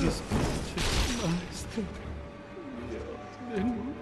Dispatches, Meister, mir aus der Not.